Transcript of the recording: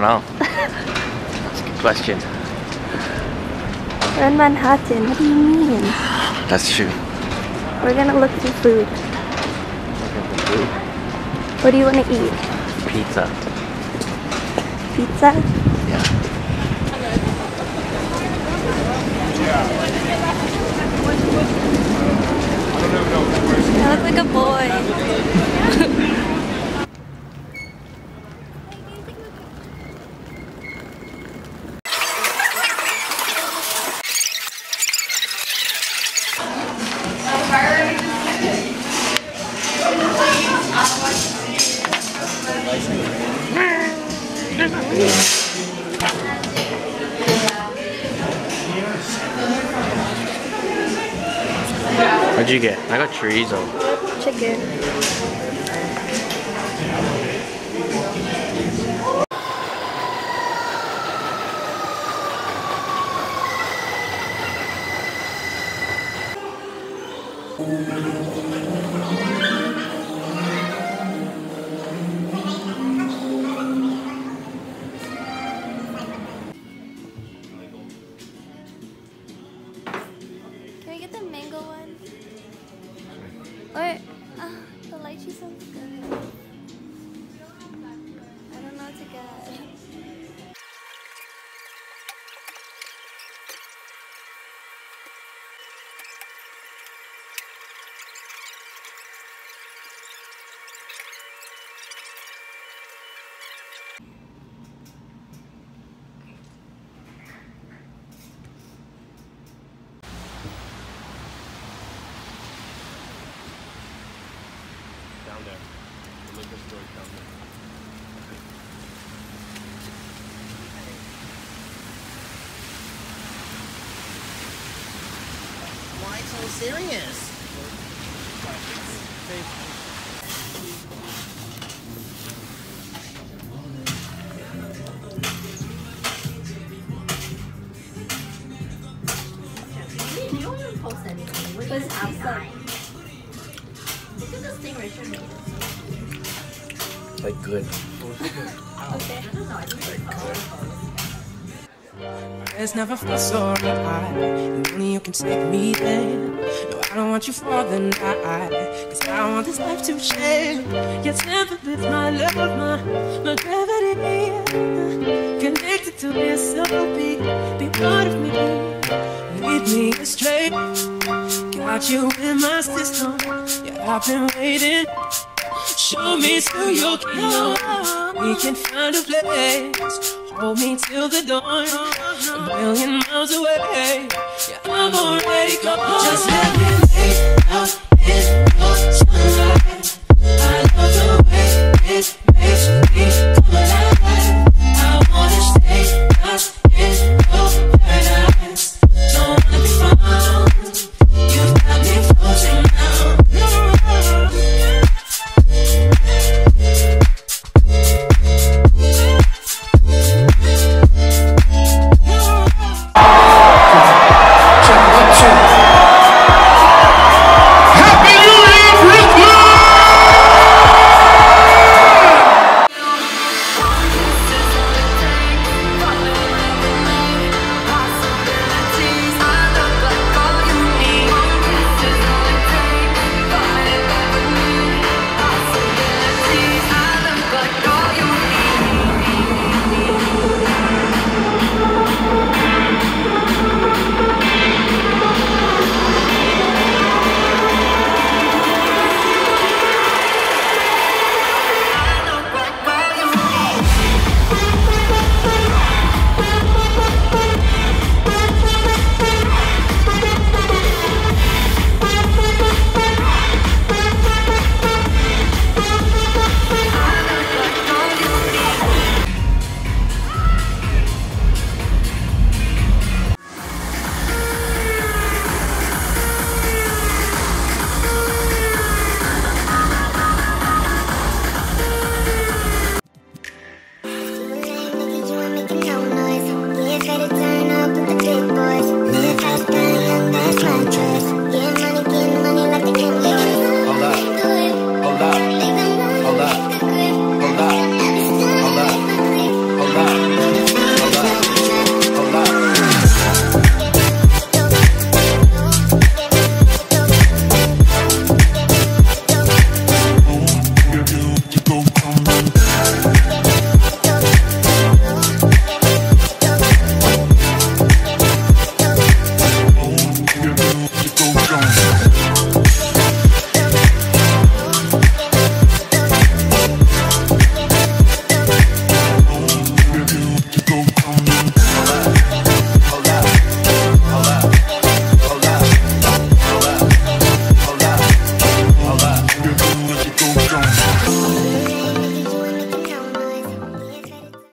don't know. That's a good question. We're in Manhattan. What do you mean? That's true. We're gonna look for food. What do you want to eat? Pizza. Pizza? Yeah. I look like a boy. What'd you get? I got chorizo. Chicken. Down there. The liquor store down there. Why so serious? You don't post anything. We're What's just outside? It's called. It's never felt so. And only you can take me there. No, I don't want you for the night. Cause I want this life to change. Your temper is my love, my, my gravity. Connected to this soulbeat. Be part of me. Lead me astray. Got you in my system. Yeah, I've been waiting. Show me to your kingdom. We can find a place. Hold me till the dawn. A million miles away. Yeah, I'm already gone. Just let me lay out